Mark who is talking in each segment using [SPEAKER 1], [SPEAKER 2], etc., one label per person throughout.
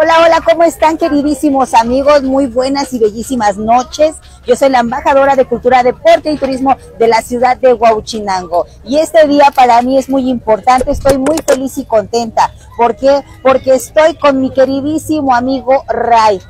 [SPEAKER 1] Hola, hola, ¿cómo están queridísimos amigos? Muy buenas y bellísimas noches. Yo soy la embajadora de Cultura, Deporte y Turismo de la ciudad de Huauchinango. Y este día para mí es muy importante, estoy muy feliz y contenta. ¿Por qué? Porque estoy con mi queridísimo amigo Ray.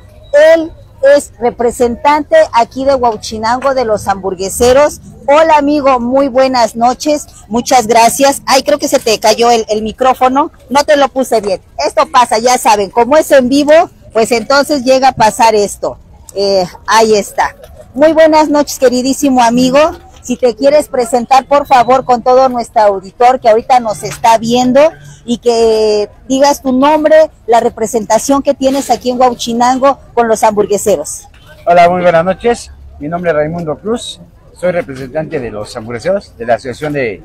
[SPEAKER 1] Él es representante aquí de Huauchinango de los hamburgueseros. Hola amigo, muy buenas noches, muchas gracias. Ay, creo que se te cayó el, micrófono, no te lo puse bien. Esto pasa, ya saben, como es en vivo, pues entonces llega a pasar esto. Eh, ahí está. Muy buenas noches, queridísimo amigo. Si te quieres presentar, por favor, con todo nuestro auditor que ahorita nos está viendo y que digas tu nombre, la representación que tienes aquí en Huauchinango con los hamburgueseros.
[SPEAKER 2] Hola, muy buenas noches. Mi nombre es Raimundo Cruz. Soy representante de los hamburgueseros, de la Asociación de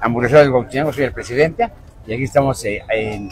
[SPEAKER 2] Hamburgueseros de Huauchinango. Soy el presidente y aquí estamos eh, en,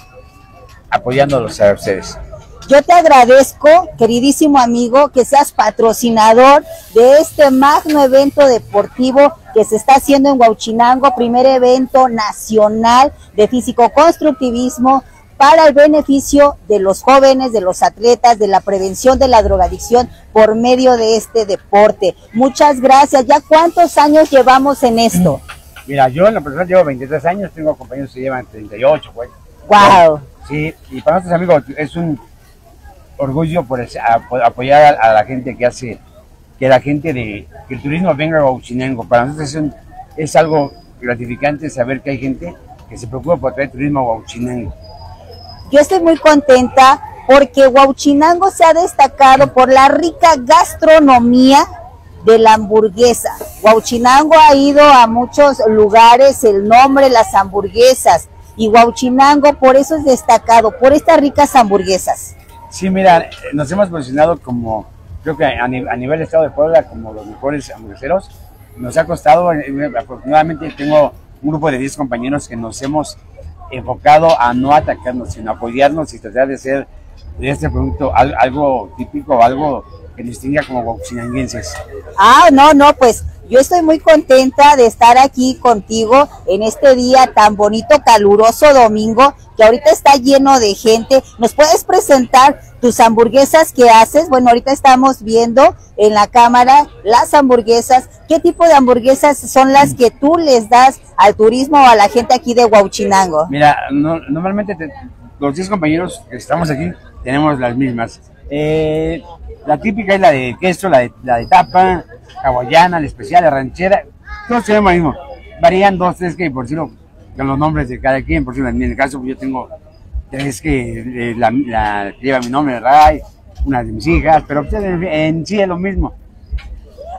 [SPEAKER 2] apoyándolos a ustedes.
[SPEAKER 1] Yo te agradezco, queridísimo amigo, que seas patrocinador de este magno evento deportivo que se está haciendo en Huauchinango, primer evento nacional de físico-constructivismo para el beneficio de los jóvenes, de los atletas, de la prevención de la drogadicción por medio de este deporte. Muchas gracias. ¿Ya cuántos años llevamos en esto?
[SPEAKER 2] Mira, yo en la persona llevo 23 años, tengo compañeros que llevan 38, pues.
[SPEAKER 1] Wow.
[SPEAKER 2] Sí, y para nuestros amigos es un orgullo por apoyar a, la gente que hace que la gente de que el turismo venga a Huachinango. Para nosotros es, un, es, algo gratificante saber que hay gente que se preocupa por traer turismo a Huachinango.
[SPEAKER 1] Yo estoy muy contenta porque Huachinango se ha destacado por la rica gastronomía de la hamburguesa. Huachinango ha ido a muchos lugares, el nombre, las hamburguesas. Y Huachinango por eso es destacado, por estas ricas hamburguesas.
[SPEAKER 2] Sí, mira, nos hemos posicionado como, creo que a, nivel, a nivel de Estado de Puebla, como los mejores hamburgueseros. Nos ha costado, afortunadamente tengo un grupo de 10 compañeros que nos hemos enfocado a no atacarnos, sino apoyarnos y tratar de hacer de este producto algo típico, algo que distinga como guauchinanguenses.
[SPEAKER 1] Ah, no, no, pues yo estoy muy contenta de estar aquí contigo en este día tan bonito, caluroso domingo, que ahorita está lleno de gente. ¿Nos puedes presentar tus hamburguesas que haces? Bueno, ahorita estamos viendo en la cámara las hamburguesas. ¿Qué tipo de hamburguesas son las que tú les das al turismo o a la gente aquí de Huauchinango?
[SPEAKER 2] Mira, no, normalmente te, los 10 compañeros que estamos aquí tenemos las mismas. Eh, la típica es la de queso, la de, la de tapa, hawaiana, la especial, la ranchera, todos tenemos lo mismo. Varían dos, tres que por si lo, con los nombres de cada quien, por si en el caso yo tengo tres que eh, la, la, lleva mi nombre, Ray, una de mis hijas, pero en, en sí es lo mismo.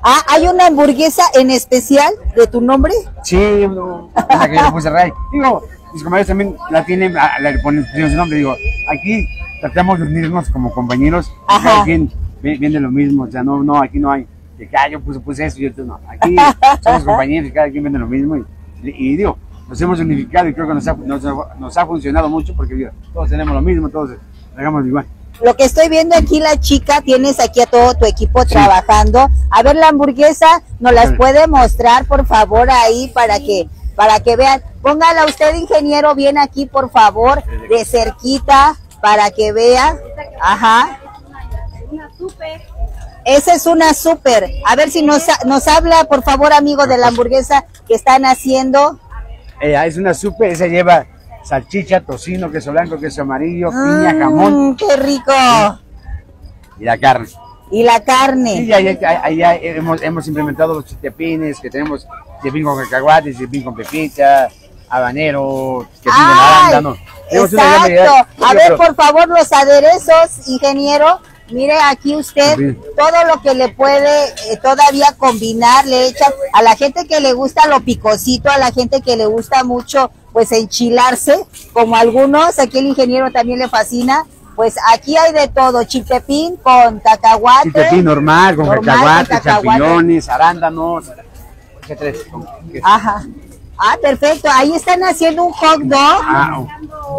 [SPEAKER 1] Ah, ¿hay una hamburguesa en especial de tu nombre?
[SPEAKER 2] Sí, una que yo puse Ray. Digo, mis compañeros también la tienen, le ponen su nombre, digo, aquí tratamos de unirnos como compañeros, cada quien viene lo mismo, o sea, no, no, aquí no hay de que ah, yo puse, puse eso y yo no, aquí somos compañeros y cada quien vende lo mismo y, y, digo, nos hemos unificado y creo que nos ha, nos, nos ha funcionado mucho porque digo, todos tenemos lo mismo, todos hagamos igual.
[SPEAKER 1] Lo que estoy viendo aquí, la chica, tienes aquí a todo tu equipo sí. trabajando. A ver, la hamburguesa, ¿nos las puede mostrar, por favor, ahí para que para que vean? Póngala usted, ingeniero, bien aquí, por favor, de cerquita, para que vea. Ajá. Esa es una súper. A ver si nos, nos habla, por favor, amigo, de la hamburguesa que están haciendo.
[SPEAKER 2] Eh, es una súper, esa lleva salchicha, tocino, queso blanco, queso amarillo, mm, piña, jamón.
[SPEAKER 1] ¡Qué rico!
[SPEAKER 2] Y la carne.
[SPEAKER 1] Y la carne.
[SPEAKER 2] Sí, ya, ya, ya, ya hemos, hemos, implementado los chitepines, que tenemos chipín con cacahuate, chipín con pepita, habanero, chipín de arándano.
[SPEAKER 1] Exacto. A ver, por favor, los aderezos, ingeniero. Mire aquí usted todo lo que le puede eh, todavía combinar, le echa a la gente que le gusta lo picosito, a la gente que le gusta mucho pues enchilarse, como algunos, aquí el ingeniero también le fascina, pues aquí hay de todo, chiltepín con cacahuate.
[SPEAKER 2] Chiltepín normal, con normal, cacahuate, champiñones, arándanos.
[SPEAKER 1] Ajá. Ah, perfecto. Ahí están haciendo un hot dog.
[SPEAKER 2] Ah,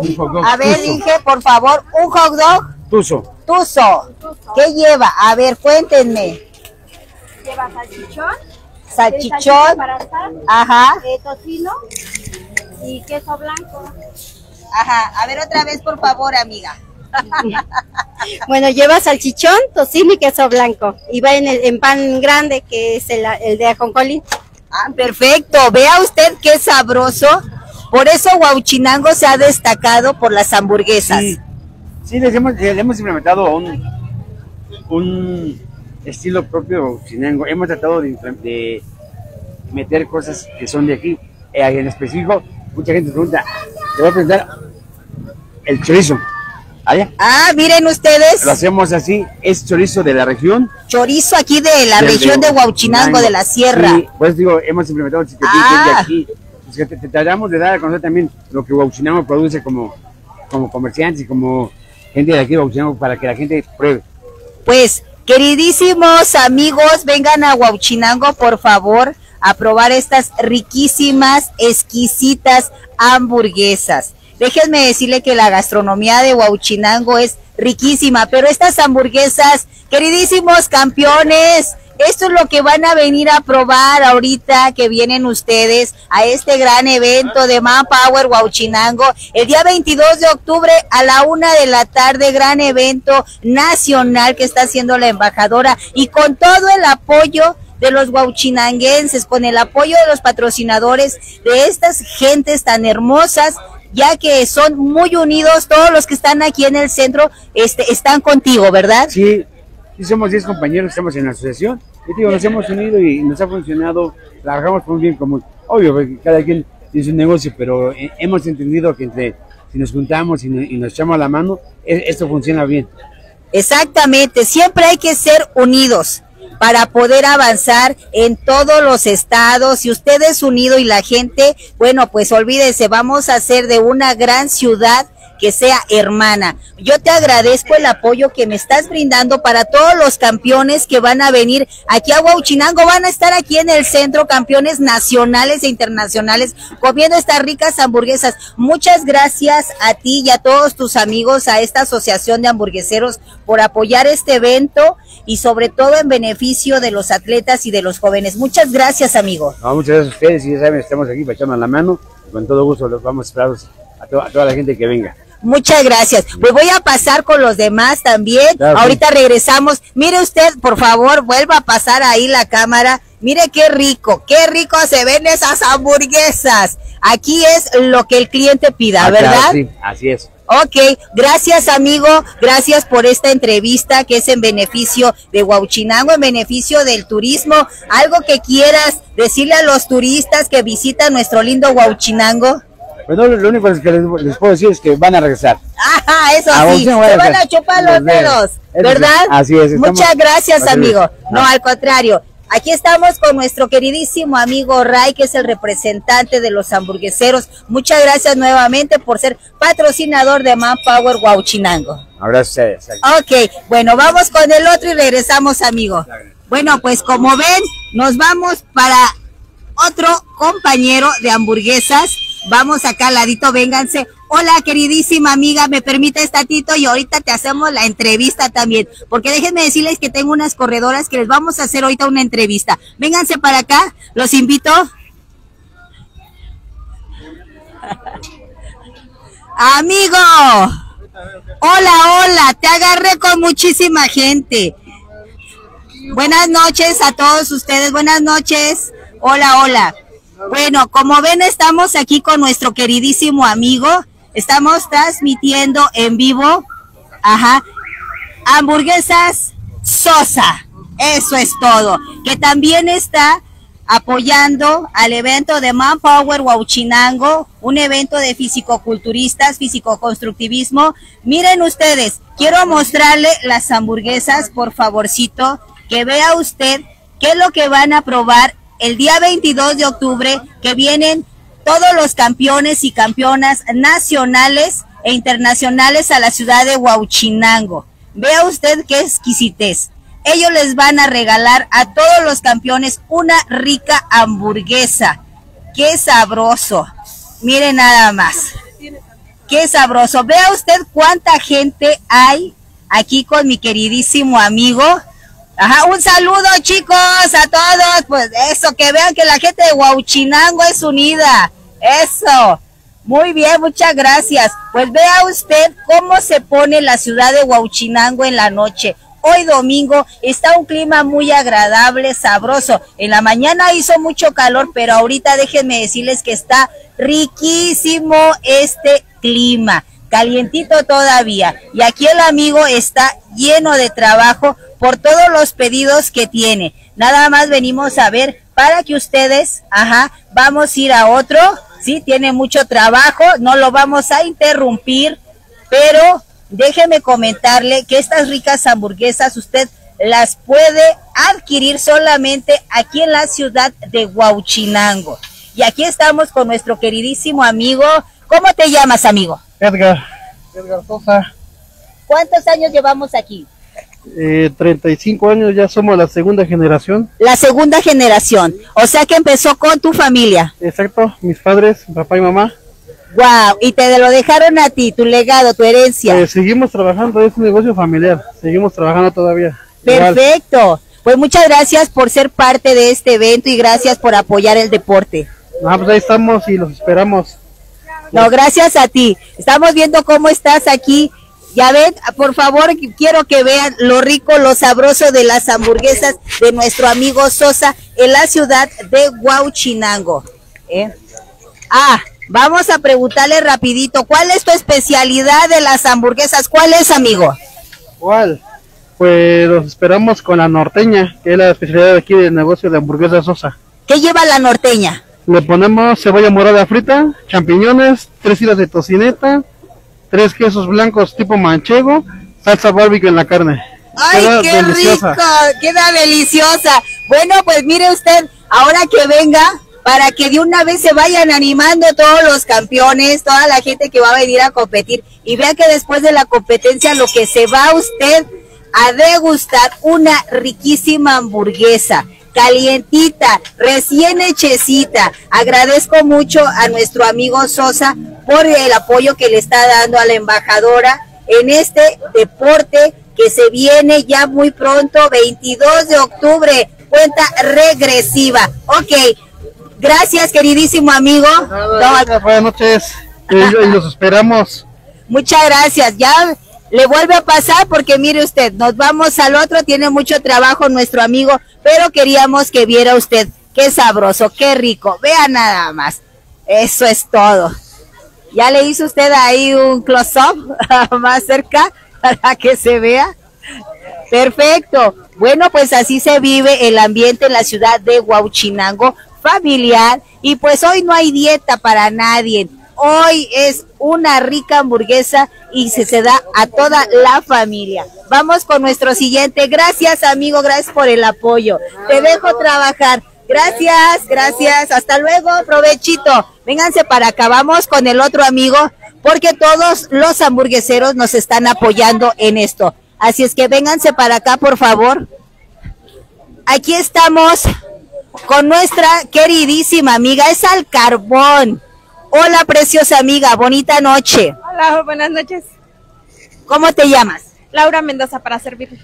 [SPEAKER 2] un hot dog.
[SPEAKER 1] A ver, dije, por favor, un hot dog.
[SPEAKER 2] Tuzo.
[SPEAKER 1] Tuzo. ¿Qué lleva? A ver, cuéntenme.
[SPEAKER 3] Lleva salchichón.
[SPEAKER 1] Salchichón.
[SPEAKER 3] Para asar,
[SPEAKER 1] Ajá.
[SPEAKER 3] eh, tocino y queso blanco.
[SPEAKER 1] Ajá. A ver otra vez, por favor, amiga.
[SPEAKER 4] bueno, lleva salchichón, tocino y queso blanco. Y va en, el, en pan grande, que es el, el de ajonjolí.
[SPEAKER 1] Ah, perfecto. Vea usted qué sabroso. Por eso Huauchinango se ha destacado por las hamburguesas.
[SPEAKER 2] Sí, sí les, hemos, hemos implementado un, un estilo propio de. Hemos tratado de, de meter cosas que son de aquí. Eh, en específico, mucha gente pregunta, te voy a presentar el chorizo.
[SPEAKER 1] Ah, miren ustedes,
[SPEAKER 2] Lo hacemos así, es chorizo de la región.
[SPEAKER 1] chorizo aquí de la región de Huauchinango, de la sierra.
[SPEAKER 2] Sí, pues digo, hemos implementado el chiquitín
[SPEAKER 1] Ah.
[SPEAKER 2] de aquí. Pues que te, te tratamos de dar a conocer también lo que Huauchinango produce como, como comerciantes y como gente de aquí de Huauchinango para que la gente pruebe.
[SPEAKER 1] Pues, queridísimos amigos, vengan a Huauchinango, por favor, a probar estas riquísimas, exquisitas hamburguesas. Déjenme decirle que la gastronomía de Huauchinango es riquísima, pero estas hamburguesas, queridísimos campeones, esto es lo que van a venir a probar ahorita que vienen ustedes a este gran evento de Manpower Huauchinango. El día 22 de octubre a la una de la tarde, gran evento nacional que está haciendo la embajadora. Y con todo el apoyo de los huauchinanguenses, con el apoyo de los patrocinadores de estas gentes tan hermosas, ya que son muy unidos, todos los que están aquí en el centro este, están contigo, ¿verdad?
[SPEAKER 2] Sí, sí somos 10 compañeros estamos en la asociación. Y digo, nos hemos unido y nos ha funcionado, trabajamos por un bien común. Obvio, porque cada quien tiene su negocio, pero eh, hemos entendido que entre, si nos juntamos y, y nos echamos la mano, e- esto funciona bien.
[SPEAKER 1] Exactamente, siempre hay que ser unidos para poder avanzar en todos los estados. Si usted es unido y la gente, bueno, pues olvídese, vamos a hacer de una gran ciudad que sea hermana. Yo te agradezco el apoyo que me estás brindando para todos los campeones que van a venir aquí a Huauchinango. Van a estar aquí en el centro, campeones nacionales e internacionales, comiendo estas ricas hamburguesas. Muchas gracias a ti y a todos tus amigos, a esta asociación de hamburgueseros, por apoyar este evento y sobre todo en beneficio de los atletas y de los jóvenes. Muchas gracias, amigo.
[SPEAKER 2] No, muchas gracias a ustedes y ya saben, estamos aquí para echarnos la mano. Con todo gusto los vamos a esperar a, a toda la gente que venga.
[SPEAKER 1] Muchas gracias. Pues voy a pasar con los demás también.
[SPEAKER 2] Claro, sí.
[SPEAKER 1] Ahorita regresamos. Mire usted, por favor, vuelva a pasar ahí la cámara. Mire qué rico, qué rico se ven esas hamburguesas. Aquí es lo que el cliente pida,
[SPEAKER 2] Ah, claro,
[SPEAKER 1] ¿verdad?
[SPEAKER 2] sí, así es.
[SPEAKER 1] Ok, gracias amigo, gracias por esta entrevista que es en beneficio de Huauchinango, en beneficio del turismo. Algo que quieras decirle a los turistas que visitan nuestro lindo Huauchinango.
[SPEAKER 2] Bueno, lo, lo único que les, les puedo decir es que van a regresar.
[SPEAKER 1] Ajá, eso
[SPEAKER 2] A
[SPEAKER 1] sí, se
[SPEAKER 2] van a
[SPEAKER 1] van a chupar los
[SPEAKER 2] Los dedos.
[SPEAKER 1] ¿verdad?
[SPEAKER 2] sí, así es,
[SPEAKER 1] Muchas gracias, amigo. No,
[SPEAKER 2] Ah.
[SPEAKER 1] al contrario. Aquí estamos con nuestro queridísimo amigo Ray, que es el representante de los hamburgueseros. Muchas gracias nuevamente por ser patrocinador de Manpower Huauchinango.
[SPEAKER 2] Abrazos a ustedes.
[SPEAKER 1] Ok, bueno, vamos con el otro y regresamos, amigo. Bueno, pues como ven, nos vamos para otro compañero de hamburguesas. Vamos acá al ladito, vénganse. Hola, queridísima amiga, me permite tatito y ahorita te hacemos la entrevista también. Porque déjenme decirles que tengo unas corredoras que les vamos a hacer ahorita una entrevista. Vénganse para acá, los invito. Amigo, hola, hola, te agarré con muchísima gente. Buenas noches a todos ustedes, buenas noches. Hola, hola. Bueno, como ven, estamos aquí con nuestro queridísimo amigo. Estamos transmitiendo en vivo. Ajá. Hamburguesas Sosa. Eso es todo. Que también está apoyando al evento de Manpower Huauchinango, un evento de fisicoculturistas, fisicoconstructivismo. Miren ustedes, quiero mostrarle las hamburguesas, por favorcito, que vea usted qué es lo que van a probar el día 22 de octubre, que vienen todos los campeones y campeonas nacionales e internacionales a la ciudad de Huauchinango. Vea usted qué exquisitez. Ellos les van a regalar a todos los campeones una rica hamburguesa. Qué sabroso. Mire nada más. Qué sabroso. Vea usted cuánta gente hay aquí con mi queridísimo amigo. Ajá, un saludo chicos a todos. Pues eso, que vean que la gente de Huauchinango es unida. Eso. Muy bien, muchas gracias. Pues vea usted cómo se pone la ciudad de Huauchinango en la noche. Hoy domingo está un clima muy agradable, sabroso. En la mañana hizo mucho calor, pero ahorita déjenme decirles que está riquísimo este clima. Calientito todavía. Y aquí el amigo está lleno de trabajo por todos los pedidos que tiene. Nada más venimos a ver para que ustedes, ajá, vamos a ir a otro, sí, tiene mucho trabajo, no lo vamos a interrumpir, pero déjeme comentarle que estas ricas hamburguesas usted las puede adquirir solamente aquí en la ciudad de Huauchinango. Y aquí estamos con nuestro queridísimo amigo. ¿Cómo te llamas, amigo?
[SPEAKER 5] Edgar, Edgar Sosa.
[SPEAKER 1] ¿Cuántos años llevamos aquí?
[SPEAKER 5] Eh, 35 años, ya somos la segunda generación.
[SPEAKER 1] La segunda generación. O sea que empezó con tu familia.
[SPEAKER 5] Exacto, mis padres, papá y mamá.
[SPEAKER 1] Wow, y te lo dejaron a ti, tu legado, tu herencia.
[SPEAKER 5] Eh, seguimos trabajando, es un negocio familiar, seguimos trabajando todavía. Igual.
[SPEAKER 1] Perfecto. Pues muchas gracias por ser parte de este evento y gracias por apoyar el deporte.
[SPEAKER 5] Ah, pues ahí estamos y los esperamos.
[SPEAKER 1] No, gracias a ti. Estamos viendo cómo estás aquí. Ya ven, por favor, quiero que vean lo rico, lo sabroso de las hamburguesas de nuestro amigo Sosa en la ciudad de Huauchinango. ¿Eh? Ah, vamos a preguntarle rapidito, ¿cuál es tu especialidad de las hamburguesas? ¿Cuál es, amigo?
[SPEAKER 5] ¿Cuál? Pues los esperamos con la norteña, que es la especialidad de aquí del negocio de hamburguesas Sosa.
[SPEAKER 1] ¿Qué lleva la norteña?
[SPEAKER 5] Le ponemos cebolla morada frita, champiñones, tres hilas de tocineta, tres quesos blancos tipo manchego, salsa barbecue en la carne.
[SPEAKER 1] ¡Ay,
[SPEAKER 5] Queda
[SPEAKER 1] qué
[SPEAKER 5] deliciosa.
[SPEAKER 1] rico! Queda deliciosa. Bueno, pues mire usted, ahora que venga, para que de una vez se vayan animando todos los campeones, toda la gente que va a venir a competir y vea que después de la competencia lo que se va usted a degustar una riquísima hamburguesa calientita, recién hechecita. Agradezco mucho a nuestro amigo Sosa por el apoyo que le está dando a la embajadora en este deporte que se viene ya muy pronto, 22 de octubre, cuenta regresiva. Ok, gracias queridísimo amigo.
[SPEAKER 5] Nada,
[SPEAKER 1] No,
[SPEAKER 5] buenas noches. Y, y los esperamos.
[SPEAKER 1] Muchas gracias. Ya le vuelve a pasar porque mire usted, nos vamos al otro, tiene mucho trabajo nuestro amigo, pero queríamos que viera usted qué sabroso, qué rico. Vea nada más. Eso es todo. ¿Ya le hizo usted ahí un close-up más cerca para que se vea? Perfecto. Bueno, pues así se vive el ambiente en la ciudad de Huauchinango, familiar. Y pues hoy no hay dieta para nadie. Hoy es una rica hamburguesa y se, se da a toda la familia. Vamos con nuestro siguiente. Gracias, amigo. Gracias por el apoyo. Te dejo trabajar. Gracias, gracias. Hasta luego. Provechito. Vénganse para acá. Vamos con el otro amigo porque todos los hamburgueseros nos están apoyando en esto. Así es que vénganse para acá, por favor. Aquí estamos con nuestra queridísima amiga, es al carbón. Hola, preciosa amiga, bonita noche.
[SPEAKER 3] Hola, buenas noches.
[SPEAKER 1] ¿Cómo te llamas?
[SPEAKER 3] Laura Mendoza para servirle.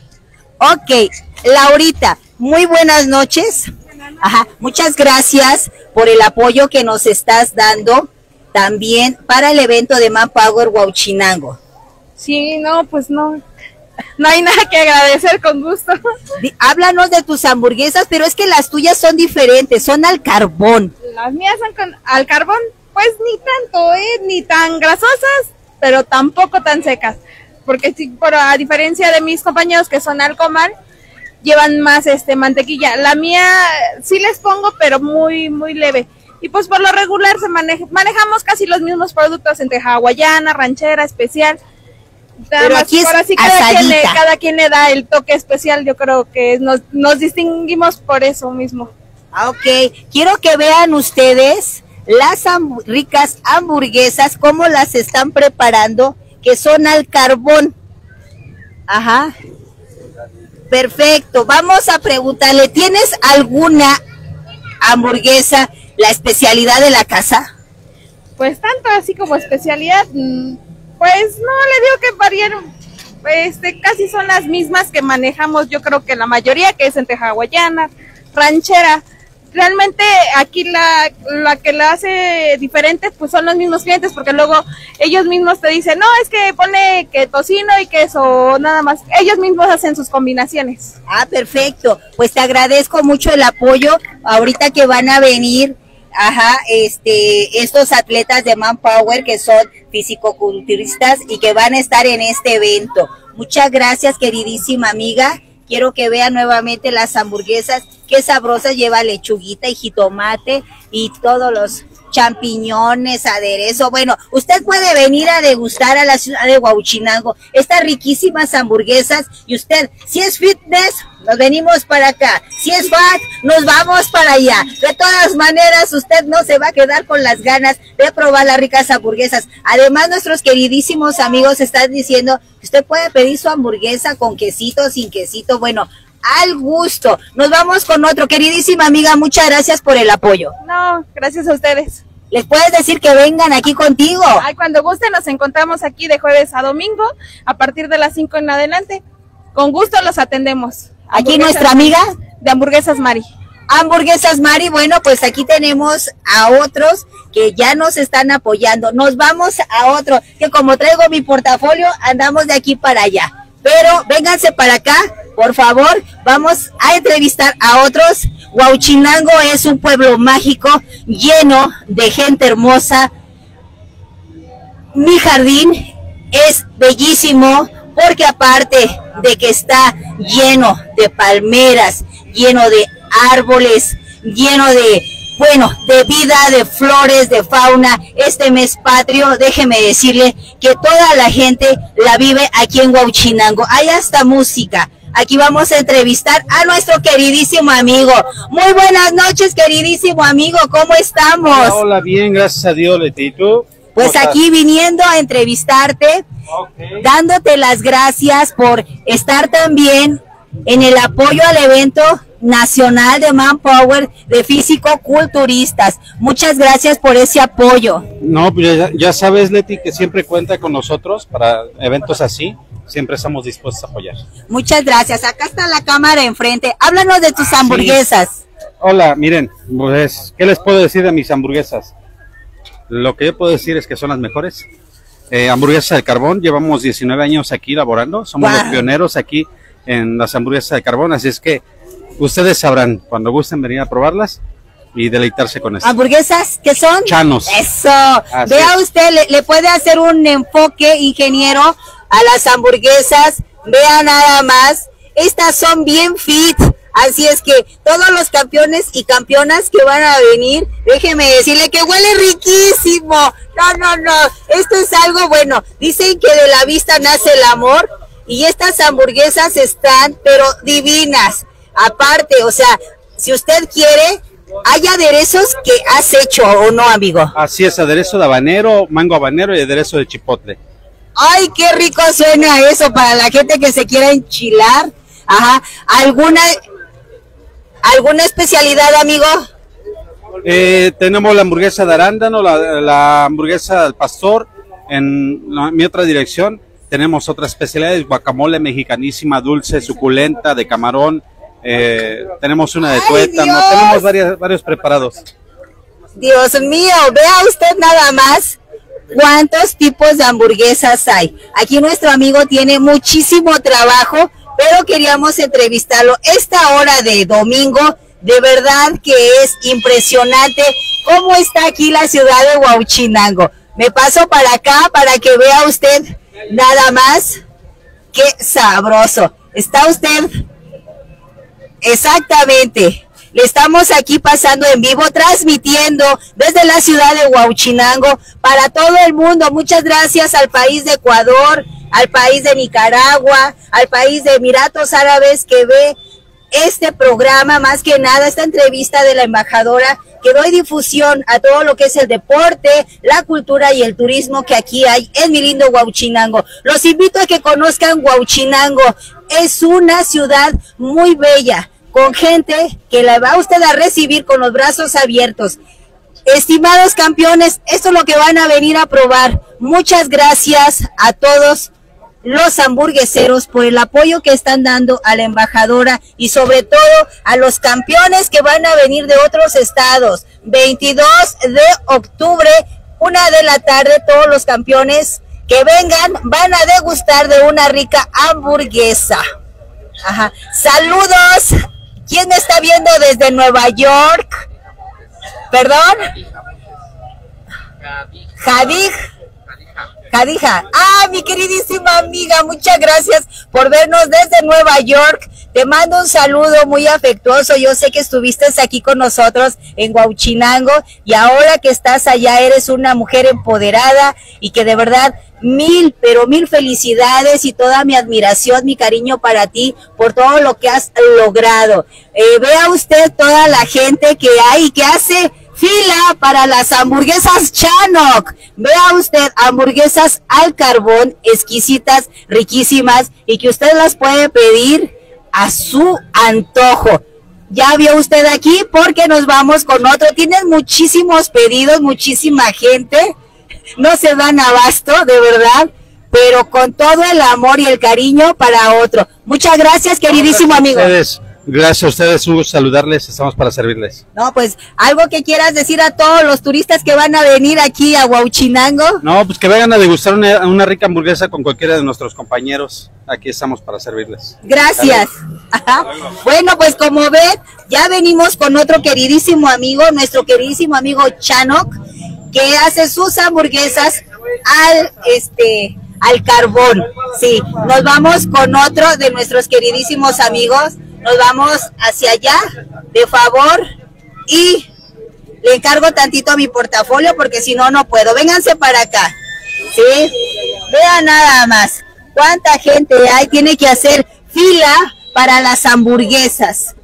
[SPEAKER 1] Ok, Laurita, muy buenas noches. Ajá, muchas gracias por el apoyo que nos estás dando también para el evento de Manpower Huauchinango.
[SPEAKER 3] Sí, no, pues no. No hay nada que agradecer con gusto.
[SPEAKER 1] Háblanos de tus hamburguesas, pero es que las tuyas son diferentes, son al carbón.
[SPEAKER 3] Las mías son con al carbón, pues ni tanto, ¿eh? Ni tan grasosas, pero tampoco tan secas. Porque sí, por, a diferencia de mis compañeros que son al comal, llevan más este mantequilla. La mía sí les pongo, pero muy, muy leve. Y pues por lo regular se maneja, manejamos casi los mismos productos entre hawaiana, ranchera, especial. Nada
[SPEAKER 1] Pero
[SPEAKER 3] más,
[SPEAKER 1] aquí es
[SPEAKER 3] ahora sí cada quien, le, cada quien le da el toque especial, yo creo que nos, nos distinguimos por eso mismo.
[SPEAKER 1] Ah, Ok, quiero que vean ustedes las ricas hamburguesas, cómo las están preparando, que son al carbón. Ajá. Perfecto, vamos a preguntarle, ¿tienes alguna hamburguesa, la especialidad de la casa?
[SPEAKER 3] Pues tanto así como especialidad, mm, pues no le digo que varían, este, casi son las mismas que manejamos, yo creo que la mayoría, que es entre hawaiana, ranchera, realmente aquí la, la que la hace diferente pues son los mismos clientes porque luego ellos mismos te dicen, no, es que pone que tocino y queso, nada más. Ellos mismos hacen sus combinaciones.
[SPEAKER 1] Ah, perfecto. Pues te agradezco mucho el apoyo ahorita que van a venir. Ajá, este, estos atletas de Manpower que son fisicoculturistas y que van a estar en este evento. Muchas gracias, queridísima amiga. Quiero que vean nuevamente las hamburguesas, qué sabrosas, lleva lechuguita y jitomate y todos los champiñones, aderezo. Bueno, usted puede venir a degustar a la ciudad de Huauchinango estas riquísimas hamburguesas y usted, si es fitness, nos venimos para acá. Si es fat, nos vamos para allá. De todas maneras, usted no se va a quedar con las ganas de probar las ricas hamburguesas. Además, nuestros queridísimos amigos están diciendo usted puede pedir su hamburguesa con quesito, sin quesito. Bueno, al gusto. Nos vamos con otro. Queridísima amiga, muchas gracias por el apoyo.
[SPEAKER 3] No, gracias a ustedes.
[SPEAKER 1] ¿Les puedes decir que vengan aquí contigo?
[SPEAKER 3] Ay, cuando guste nos encontramos aquí de jueves a domingo a partir de las 5 en adelante. Con gusto los atendemos.
[SPEAKER 1] Aquí nuestra amiga
[SPEAKER 3] de hamburguesas Mari.
[SPEAKER 1] Hamburguesas Mari, bueno, pues aquí tenemos a otros que ya nos están apoyando. Nos vamos a otro, que como traigo mi portafolio, andamos de aquí para allá. Pero vénganse para acá, por favor, vamos a entrevistar a otros. Huauchinango es un pueblo mágico lleno de gente hermosa. Mi jardín es bellísimo porque aparte de que está lleno de palmeras, lleno de árboles, lleno de, bueno, de vida, de flores, de fauna, este mes patrio, déjeme decirle que toda la gente la vive aquí en Huauchinango. Hay hasta música. Aquí vamos a entrevistar a nuestro queridísimo amigo. Muy buenas noches, queridísimo amigo. ¿Cómo estamos?
[SPEAKER 6] Hola, hola bien, gracias a Dios, Leti. ¿Tú?
[SPEAKER 1] Pues aquí viniendo a entrevistarte,
[SPEAKER 6] Okay.
[SPEAKER 1] dándote las gracias por estar también en el apoyo al evento nacional de Manpower de físico-culturistas. Muchas gracias por ese apoyo.
[SPEAKER 6] No, pues ya, ya sabes, Leti, que siempre cuenta con nosotros para eventos así. Siempre estamos dispuestos a apoyar.
[SPEAKER 1] Muchas gracias. Acá está la cámara enfrente. Háblanos de tus hamburguesas.
[SPEAKER 6] Hola, miren, pues, ¿qué les puedo decir de mis hamburguesas? Lo que yo puedo decir es que son las mejores. Eh, hamburguesas de carbón, llevamos 19 años aquí laborando, somos
[SPEAKER 1] Wow.
[SPEAKER 6] los pioneros aquí en las hamburguesas de carbón, así es que ustedes sabrán cuando gusten venir a probarlas y deleitarse con esto.
[SPEAKER 1] ¿Hamburguesas qué son?
[SPEAKER 6] Chanos.
[SPEAKER 1] Eso.
[SPEAKER 6] Así
[SPEAKER 1] Vea
[SPEAKER 6] es.
[SPEAKER 1] usted, le, le puede hacer un enfoque, ingeniero, a las hamburguesas. Vea nada más. Estas son bien fit. Así es que todos los campeones y campeonas que van a venir, déjeme decirle que huele riquísimo. No, no, no. Esto es algo bueno. Dicen que de la vista nace el amor. Y estas hamburguesas están, pero divinas. Aparte, o sea, si usted quiere, hay aderezos que has hecho o no, amigo.
[SPEAKER 6] Así es, aderezo de habanero, mango habanero y aderezo de chipotle.
[SPEAKER 1] Ay, qué rico suena eso para la gente que se quiera enchilar. Ajá. ¿Alguna, alguna especialidad, amigo?
[SPEAKER 6] Eh, tenemos la hamburguesa de arándano, la, la hamburguesa del pastor. En la- mi otra dirección tenemos otras especialidades, guacamole mexicanísima, dulce, suculenta, de camarón. Eh, tenemos una de
[SPEAKER 1] ¡Ay,
[SPEAKER 6] tuétano, tenemos varias, varios preparados.
[SPEAKER 1] Dios mío, vea usted nada más cuántos tipos de hamburguesas hay. Aquí nuestro amigo tiene muchísimo trabajo, pero queríamos entrevistarlo esta hora de domingo. De verdad que es impresionante cómo está aquí la ciudad de Huauchinango. Me paso para acá para que vea usted nada más qué sabroso. Está usted Exactamente. Le estamos aquí pasando en vivo, transmitiendo desde la ciudad de Huauchinango para todo el mundo. Muchas gracias al país de Ecuador, al país de Nicaragua, al país de Emiratos Árabes que ve este programa, más que nada esta entrevista de la embajadora que doy difusión a todo lo que es el deporte, la cultura y el turismo que aquí hay en mi lindo Huauchinango. Los invito a que conozcan Huauchinango. Es una ciudad muy bella, con gente que la va usted a recibir con los brazos abiertos. Estimados campeones, esto es lo que van a venir a probar. Muchas gracias a todos los hamburgueseros por el apoyo que están dando a la embajadora y sobre todo a los campeones que van a venir de otros estados. 22 de octubre, una de la tarde, todos los campeones que vengan van a degustar de una rica hamburguesa. Ajá. Saludos. ¿Quién me está viendo desde Nueva York? ¿Perdón? Jadig. Ah, mi queridísima amiga, muchas gracias por vernos desde Nueva York. Te mando un saludo muy afectuoso. Yo sé que estuviste aquí con nosotros en Huauchinango y ahora que estás allá eres una mujer empoderada y que de verdad mil, pero mil felicidades y toda mi admiración, mi cariño para ti por todo lo que has logrado. Eh, vea usted toda la gente que hay, que hace fila para las hamburguesas Chanok. Vea usted, hamburguesas al carbón, exquisitas, riquísimas y que usted las puede pedir a su antojo. Ya vio usted aquí porque nos vamos con otro. Tienen muchísimos pedidos, muchísima gente. No se dan abasto, de verdad pero con todo el amor y el cariño para otro. Muchas gracias, queridísimo amigo.
[SPEAKER 6] Gracias a ustedes, un gusto saludarles, estamos para servirles.
[SPEAKER 1] No, pues algo que quieras decir a todos los turistas que van a venir aquí a Huauchinango.
[SPEAKER 6] No, pues que vengan a degustar una, rica hamburguesa con cualquiera de nuestros compañeros. Aquí estamos para servirles.
[SPEAKER 1] Gracias. Bueno, pues como ven, ya venimos con otro queridísimo amigo, nuestro queridísimo amigo Chanok, que hace sus hamburguesas al este al carbón. Sí, nos vamos con otro de nuestros queridísimos amigos nos vamos hacia allá, de favor, y le encargo tantito mi portafolio porque si no, no puedo. Vénganse para acá, ¿sí? Vean nada más cuánta gente hay, tiene que hacer fila para las hamburguesas.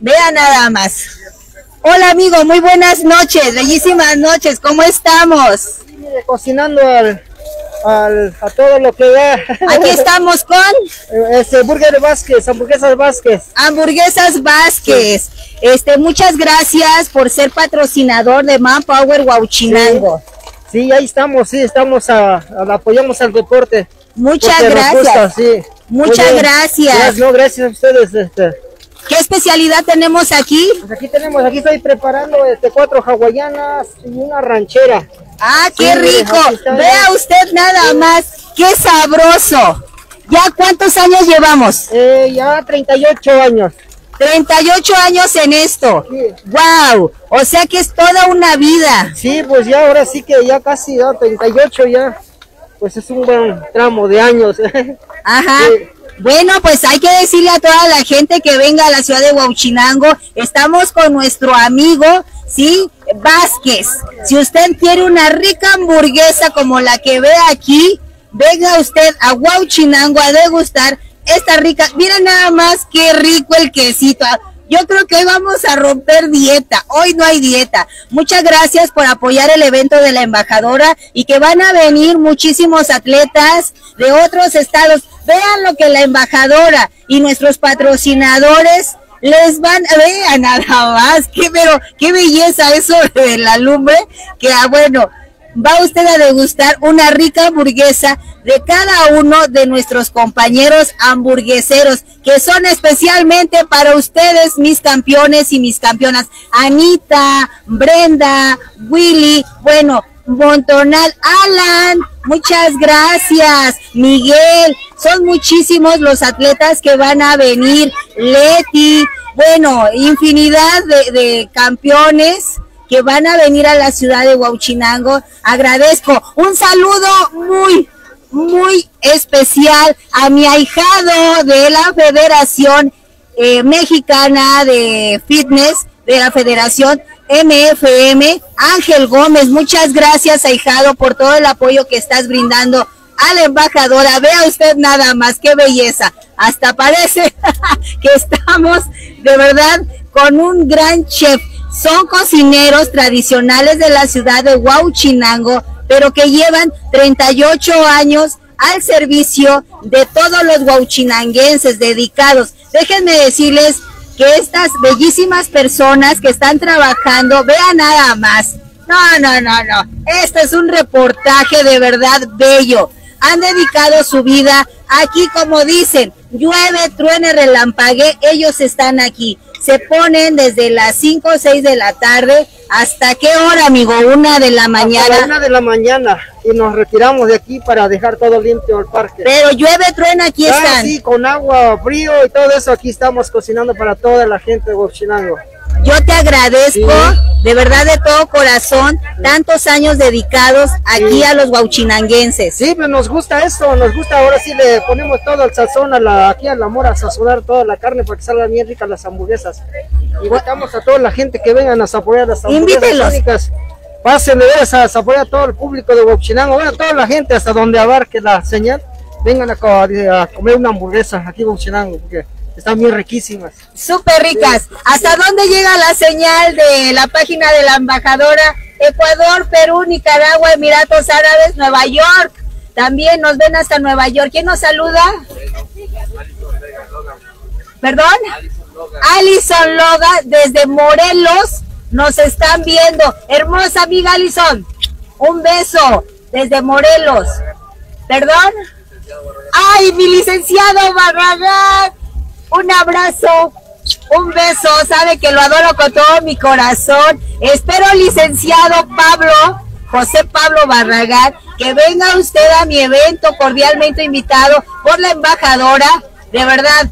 [SPEAKER 1] Vean nada más. Hola amigo, muy buenas noches, bellísimas noches, ¿cómo estamos?
[SPEAKER 7] Cocinando al a todo lo que va.
[SPEAKER 1] Aquí estamos con
[SPEAKER 7] este Burger Vázquez, hamburguesas Vázquez.
[SPEAKER 1] Hamburguesas Vázquez. Este, muchas gracias por ser patrocinador de Manpower Huauchinango.
[SPEAKER 7] Sí. ahí estamos, sí, estamos a, apoyamos al deporte.
[SPEAKER 1] Muchas gracias. Muchas gracias.
[SPEAKER 7] No, gracias a ustedes. Este.
[SPEAKER 1] ¿Qué especialidad tenemos aquí?
[SPEAKER 7] Pues aquí tenemos, aquí estoy preparando este cuatro hawaianas y una ranchera.
[SPEAKER 1] Ah, qué rico. Vea usted nada más, qué sabroso. ¿Ya cuántos años llevamos?
[SPEAKER 7] Eh, ya 38 años.
[SPEAKER 1] 38 años en esto. Wow, o sea que es toda una vida.
[SPEAKER 7] Sí, pues ya ahora sí que ya casi ya 38 ya. Pues es un buen tramo de años.
[SPEAKER 1] Ajá. Bueno, pues hay que decirle a toda la gente que venga a la ciudad de Huauchinango, estamos con nuestro amigo, ¿sí? Vázquez. Si usted quiere una rica hamburguesa como la que ve aquí, venga usted a Huauchinango a degustar esta rica. Mira nada más qué rico el quesito. Yo creo que hoy vamos a romper dieta. Hoy no hay dieta. Muchas gracias por apoyar el evento de la embajadora y que van a venir muchísimos atletas de otros estados. Vean lo que la embajadora y nuestros patrocinadores les van, vean nada más, qué, pero, qué belleza eso de la lumbre, que ah, bueno, va usted a degustar una rica hamburguesa de cada uno de nuestros compañeros hamburgueseros, que son especialmente para ustedes, mis campeones y mis campeonas. Anita, Brenda, Willy, bueno, Montonal, Alan, muchas gracias, Miguel, son muchísimos los atletas que van a venir, Leti, bueno, infinidad de, campeones que van a venir a la ciudad de Huauchinango. Agradezco. Un saludo muy, muy especial a mi ahijado de la Federación eh, Mexicana de Fitness, de la Federación MFM, Ángel Gómez. Muchas gracias, ahijado, por todo el apoyo que estás brindando a la embajadora. Vea usted nada más, qué belleza. Hasta parece que estamos de verdad con un gran chef son cocineros tradicionales de la ciudad de Huauchinango, pero que llevan 38 años al servicio de todos los huauchinanguenses dedicados. Déjenme decirles que estas bellísimas personas que están trabajando, vean nada más. No, no, no, no. Este es un reportaje de verdad bello. han dedicado su vida aquí, como dicen, llueve, truene, relampague, ellos están aquí. Se ponen desde las 5 o 6 de la tarde hasta qué hora, amigo, una de la
[SPEAKER 7] A la
[SPEAKER 1] mañana.
[SPEAKER 7] una de la mañana y nos retiramos de aquí para dejar todo limpio el parque.
[SPEAKER 1] Pero llueve, truena, aquí
[SPEAKER 7] Ah,
[SPEAKER 1] están.
[SPEAKER 7] sí, con agua, frío y todo eso aquí estamos cocinando para toda la gente de Huachinango.
[SPEAKER 1] Yo te agradezco de verdad de todo corazón tantos años dedicados aquí a los guauchinanguenses.
[SPEAKER 7] Sí, pues nos gusta esto, nos gusta, ahora sí le ponemos todo el sazón a la, aquí a la mora, a sazonar toda la carne para que salgan bien ricas las hamburguesas. Invitamos a toda la gente que vengan a saborear las hamburguesas
[SPEAKER 1] Invítelos.
[SPEAKER 7] Pasen de veras a a todo el público de Huachinango, bueno, toda la gente hasta donde abarque la señal, vengan a, a comer una hamburguesa aquí en Huachinango, porque están bien riquísimas.
[SPEAKER 1] Súper ricas. ¿Hasta dónde llega la señal de la página de la embajadora? Ecuador, Perú, Nicaragua, Emiratos Árabes, Nueva York. También nos ven hasta Nueva York. ¿Quién nos saluda? ¿Perdón? Alison Loga desde Morelos nos están viendo. Hermosa amiga Alison, un beso desde Morelos. ¿Perdón? ¡Ay, mi licenciado Barragán! Un abrazo, un beso, sabe que lo adoro con todo mi corazón. Espero, licenciado Pablo, José Pablo Barragán, que venga usted a mi evento cordialmente invitado por la embajadora, de verdad.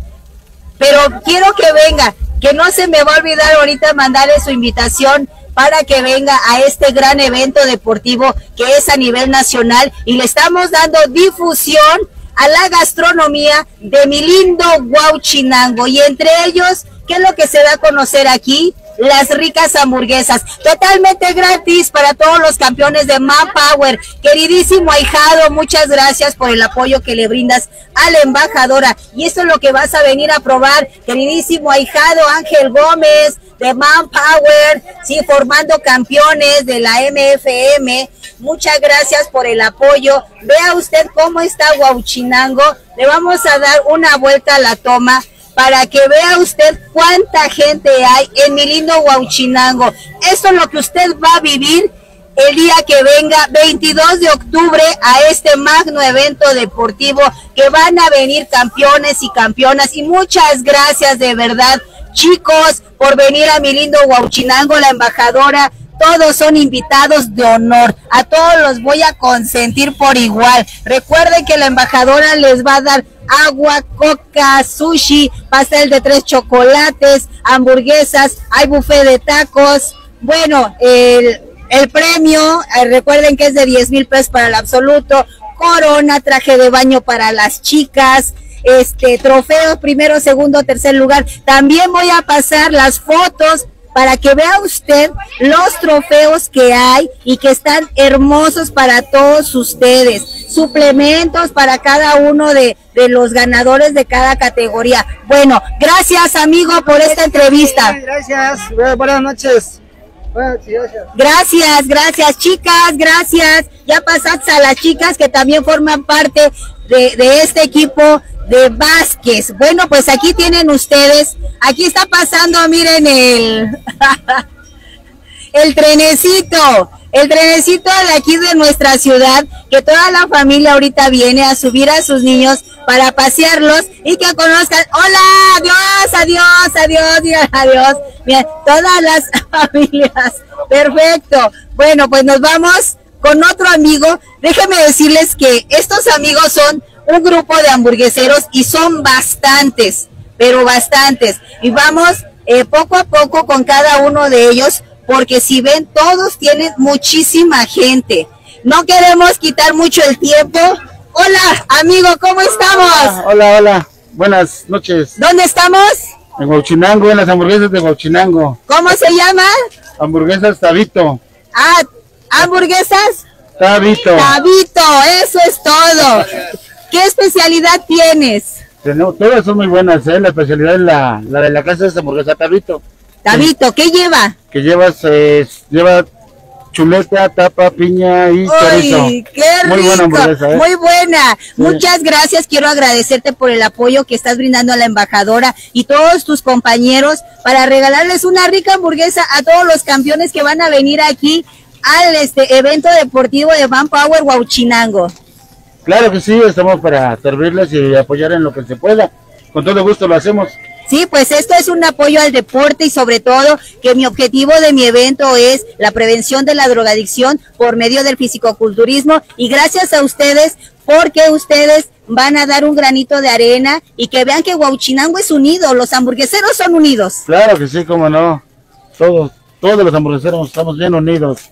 [SPEAKER 1] Pero quiero que venga, que no se me va a olvidar ahorita mandarle su invitación para que venga a este gran evento deportivo que es a nivel nacional y le estamos dando difusión a la gastronomía de mi lindo Huauchinango y entre ellos, ¿qué es lo que se da a conocer aquí? Las ricas hamburguesas, totalmente gratis para todos los campeones de Manpower. Queridísimo ahijado, muchas gracias por el apoyo que le brindas a la embajadora. Y esto es lo que vas a venir a probar, queridísimo ahijado Ángel Gómez de Manpower, sí, formando campeones de la MFM. Muchas gracias por el apoyo. Vea usted cómo está Huauchinango. Le vamos a dar una vuelta a la toma para que vea usted cuánta gente hay en mi lindo Huauchinango. Esto es lo que usted va a vivir el día que venga, 22 de octubre, a este magno evento deportivo que van a venir campeones y campeonas. Y muchas gracias de verdad, chicos, por venir a mi lindo Huauchinango, la embajadora. Todos son invitados de honor. A todos los voy a consentir por igual. Recuerden que la embajadora les va a dar agua, coca, sushi, pastel de tres chocolates, hamburguesas, hay buffet de tacos. Bueno, el, el premio, eh, recuerden que es de 10 mil pesos para el absoluto, corona, traje de baño para las chicas, este trofeo, primero, segundo, tercer lugar. También voy a pasar las fotos para que vea usted los trofeos que hay y que están hermosos para todos ustedes. Suplementos para cada uno de, de los ganadores de cada categoría. Bueno, gracias amigo por esta entrevista.
[SPEAKER 7] Gracias, bu- buenas noches. Buenas noches, gracias.
[SPEAKER 1] Gracias, gracias chicas, gracias. Ya pasaste a las chicas que también forman parte de, de este equipo de Vázquez. Bueno, pues aquí tienen ustedes, aquí está pasando, miren el, el trenecito, el trenecito de aquí de nuestra ciudad, que toda la familia ahorita viene a subir a sus niños para pasearlos y que conozcan, hola, adiós, adiós, adiós, adiós, Bien, todas las familias, perfecto. Bueno, pues nos vamos con otro amigo. Déjenme decirles que estos amigos son un grupo de hamburgueseros y son bastantes, pero bastantes. Y vamos eh, poco a poco con cada uno de ellos, porque si ven, todos tienen muchísima gente. No queremos quitar mucho el tiempo. Hola, amigo, ¿cómo estamos?
[SPEAKER 5] Hola, hola. Buenas noches.
[SPEAKER 1] ¿Dónde estamos?
[SPEAKER 5] En Huachinango, en las hamburguesas de Huachinango.
[SPEAKER 1] ¿Cómo se llama?
[SPEAKER 5] Hamburguesas Tabito.
[SPEAKER 1] Ah, hamburguesas.
[SPEAKER 5] Tabito.
[SPEAKER 1] Tabito, eso es todo. ¿Qué especialidad tienes?
[SPEAKER 5] Tenemos- todas son muy buenas, ¿eh? La especialidad es la, la de la casa es hamburguesa Tabito.
[SPEAKER 1] Tabito, ¿qué lleva?
[SPEAKER 5] Que llevas, eh, lleva chuleta, tapa, piña y chorizo.
[SPEAKER 1] ¡Ay, qué rico!
[SPEAKER 5] Muy buena hamburguesa, ¿eh?
[SPEAKER 1] Muy buena. Muchas gracias. Quiero agradecerte por el apoyo que estás brindando a la embajadora y todos tus compañeros para regalarles una rica hamburguesa a todos los campeones que van a venir aquí al este evento deportivo de Manpower Huauchinango.
[SPEAKER 8] Claro que sí, estamos para servirles y apoyar en lo que se pueda. Con todo gusto lo hacemos.
[SPEAKER 1] Sí, pues esto es un apoyo al deporte y sobre todo que mi objetivo de mi evento es la prevención de la drogadicción por medio del fisicoculturismo y gracias a ustedes porque ustedes van a dar un granito de arena y que vean que Huauchinango es unido, los hamburgueseros son unidos.
[SPEAKER 8] Claro que sí, cómo no. Todos, todos los hamburgueseros estamos bien unidos.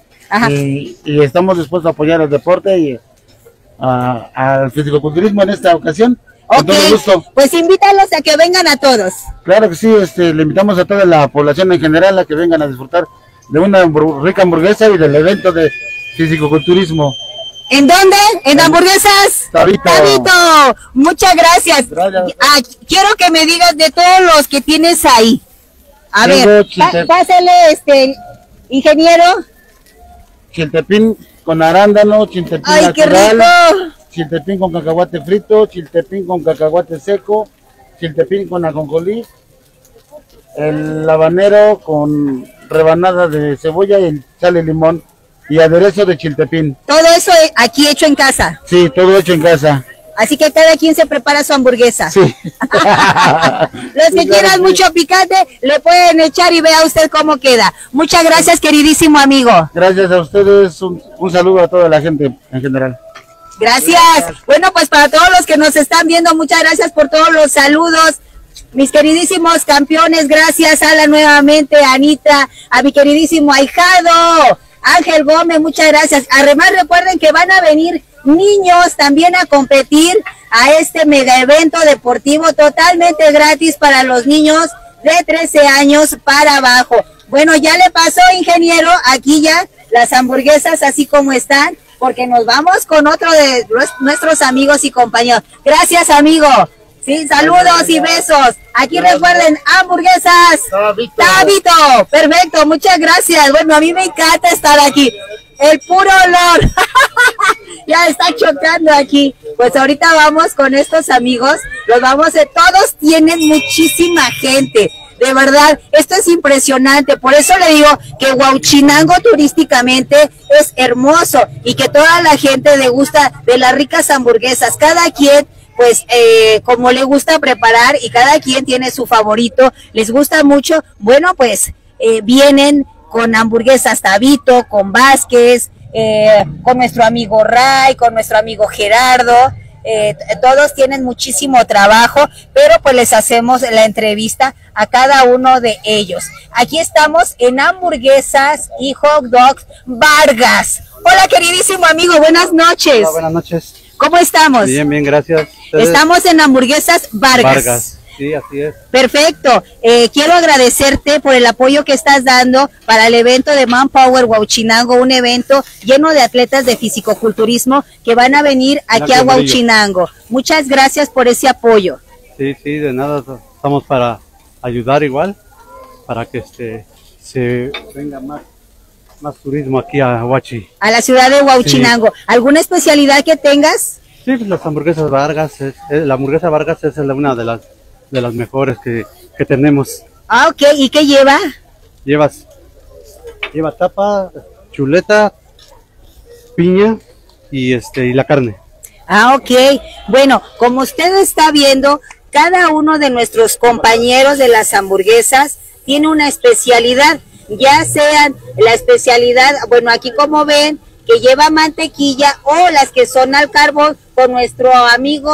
[SPEAKER 8] Y, y estamos dispuestos a apoyar el deporte y al fisicoculturismo en esta ocasión. Con
[SPEAKER 1] Ok,
[SPEAKER 8] todo gusto.
[SPEAKER 1] pues invítalos a que vengan a todos.
[SPEAKER 8] Claro que sí, este, le invitamos a toda la población en general a que vengan a disfrutar de una rica hamburguesa y del evento de fisicoculturismo.
[SPEAKER 1] ¿En dónde? ¿En hamburguesas?
[SPEAKER 8] Tabito.
[SPEAKER 1] Tabito, muchas gracias.
[SPEAKER 8] Gracias.
[SPEAKER 1] Ah, quiero que me digas de todos los que tienes ahí. A
[SPEAKER 8] Tengo
[SPEAKER 1] ver, pásale, este, ingeniero.
[SPEAKER 8] Chiltepín con arándano, chiltepín
[SPEAKER 1] Ay, qué
[SPEAKER 8] natural,
[SPEAKER 1] rico.
[SPEAKER 8] chiltepín con cacahuate frito, chiltepín con cacahuate seco, chiltepín con ajonjolí, el habanero con rebanada de cebolla y sal y limón y aderezo de chiltepín.
[SPEAKER 1] Todo eso aquí hecho en casa.
[SPEAKER 8] Sí, todo hecho en casa.
[SPEAKER 1] Así que cada quien se prepara su hamburguesa.
[SPEAKER 8] Sí.
[SPEAKER 1] Los que
[SPEAKER 8] Sí, claro,
[SPEAKER 1] quieran
[SPEAKER 8] sí.
[SPEAKER 1] mucho picante, le pueden echar y vea usted cómo queda. Muchas gracias, queridísimo amigo.
[SPEAKER 8] Gracias a ustedes, un, un saludo a toda la gente en general.
[SPEAKER 1] Gracias. Bueno, pues para todos los que nos están viendo, muchas gracias por todos los saludos. Mis queridísimos campeones, gracias Ala nuevamente, Anita, a mi queridísimo ahijado, Ángel Gómez, muchas gracias. Además recuerden que van a venir niños también a competir a este mega evento deportivo totalmente gratis para los niños de 13 años para abajo. Bueno, ya le pasó, ingeniero, aquí ya las hamburguesas así como están, porque nos vamos con otro de nues- nuestros amigos y compañeros. Gracias, amigo. Sí, saludos y besos. Aquí recuerden, hamburguesas.
[SPEAKER 8] Tabito.
[SPEAKER 1] Perfecto, muchas gracias. Bueno, a mí me encanta estar aquí. El puro olor. ya está chocando aquí. Pues ahorita vamos con estos amigos. Los vamos a... Todos tienen muchísima gente. De verdad, esto es impresionante. Por eso le digo que Huauchinango turísticamente es hermoso y que toda la gente le gusta de las ricas hamburguesas. Cada quien pues eh, como le gusta preparar y cada quien tiene su favorito, les gusta mucho, bueno, pues eh, vienen con hamburguesas Tabito, con Vázquez, eh, con nuestro amigo Ray, con nuestro amigo Gerardo. eh, todos tienen muchísimo trabajo, pero pues les hacemos la entrevista a cada uno de ellos. Aquí estamos en hamburguesas y hot dogs Vargas. Hola queridísimo amigo, buenas noches.
[SPEAKER 6] Hola, buenas noches.
[SPEAKER 1] ¿Cómo estamos?
[SPEAKER 6] Bien, bien, gracias.
[SPEAKER 1] Estamos en hamburguesas Vargas.
[SPEAKER 6] Vargas. Sí, así es.
[SPEAKER 1] Perfecto. Eh, quiero agradecerte por el apoyo que estás dando para el evento de Manpower Huauchinango, un evento lleno de atletas de fisicoculturismo que van a venir aquí a. Huauchinango. Muchas gracias por ese apoyo.
[SPEAKER 6] Sí, sí, de nada. Estamos para ayudar igual, para que este se venga más, más turismo aquí a Huachi.
[SPEAKER 1] A la ciudad de Huauchinango. ¿Alguna especialidad que tengas?
[SPEAKER 6] Sí, pues las hamburguesas Vargas, es- es- la hamburguesa Vargas es una de las de las mejores que, que tenemos.
[SPEAKER 1] Ah, ok. ¿Y qué lleva?
[SPEAKER 6] Llevas, lleva tapa, chuleta, piña y este y la carne.
[SPEAKER 1] Ah, ok. Bueno, como usted está viendo, cada uno de nuestros compañeros de las hamburguesas tiene una especialidad, ya sean la especialidad, bueno, aquí como ven, que lleva mantequilla o las que son al carbón con nuestro amigo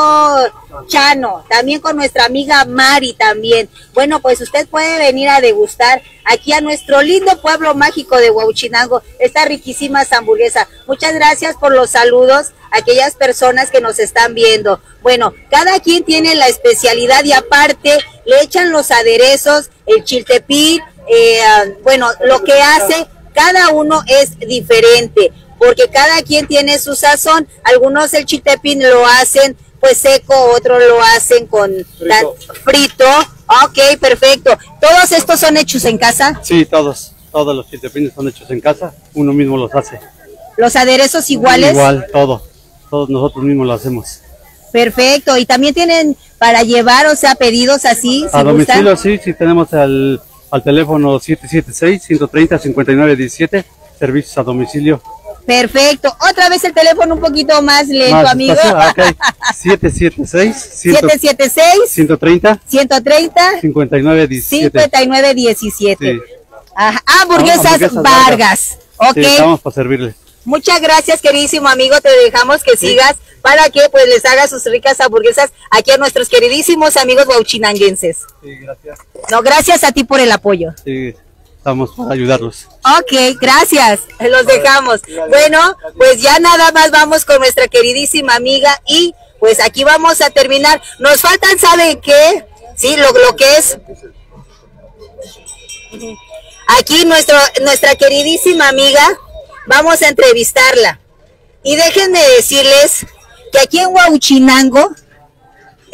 [SPEAKER 1] Chano, también con nuestra amiga Mari también. Bueno, pues usted puede venir a degustar aquí a nuestro lindo pueblo mágico de Huauchinango esta riquísimas hamburguesa. Muchas gracias por los saludos a aquellas personas que nos están viendo. Bueno, cada quien tiene la especialidad y aparte le echan los aderezos, el chiltepín, eh, ah, bueno, lo que hace cada uno es diferente, porque cada quien tiene su sazón. Algunos el chiltepín lo hacen pues seco, otros lo hacen con tan- frito. Ok, perfecto. ¿Todos estos son hechos en casa?
[SPEAKER 6] Sí, todos, todos los chiltepines son hechos en casa, uno mismo los hace.
[SPEAKER 1] ¿Los aderezos iguales?
[SPEAKER 6] Igual, todo, todos nosotros mismos lo hacemos.
[SPEAKER 1] Perfecto. ¿Y también tienen para llevar, o sea, pedidos así? si
[SPEAKER 6] A
[SPEAKER 1] gustan?
[SPEAKER 6] domicilio, sí, sí, tenemos al, al teléfono 776-130-5917, servicios a domicilio.
[SPEAKER 1] Perfecto. Otra vez el teléfono un poquito más lento,
[SPEAKER 5] Más
[SPEAKER 1] amigo.
[SPEAKER 5] ah, ok. 776
[SPEAKER 1] 776
[SPEAKER 5] 130
[SPEAKER 1] 130
[SPEAKER 5] 59 17.
[SPEAKER 1] 59 17.
[SPEAKER 5] Sí.
[SPEAKER 1] Ajá. Hamburguesas,
[SPEAKER 5] Ah, hamburguesas
[SPEAKER 1] Vargas. Ok.
[SPEAKER 5] Sí, estamos para servirle.
[SPEAKER 1] Muchas gracias, queridísimo amigo. Te dejamos que sigas para que pues les hagas sus ricas hamburguesas aquí a nuestros queridísimos amigos guauchinanguenses.
[SPEAKER 5] Sí, gracias.
[SPEAKER 1] No, gracias a ti por el apoyo.
[SPEAKER 5] Sí, estamos para ayudarlos.
[SPEAKER 1] Ok, gracias. Los dejamos. Bueno, pues ya nada más vamos con nuestra queridísima amiga y pues aquí vamos a terminar. Nos faltan, ¿sabe qué? Sí, lo, lo que es. Aquí nuestro, nuestra queridísima amiga, vamos a entrevistarla. Y déjenme decirles que aquí en Huauchinango,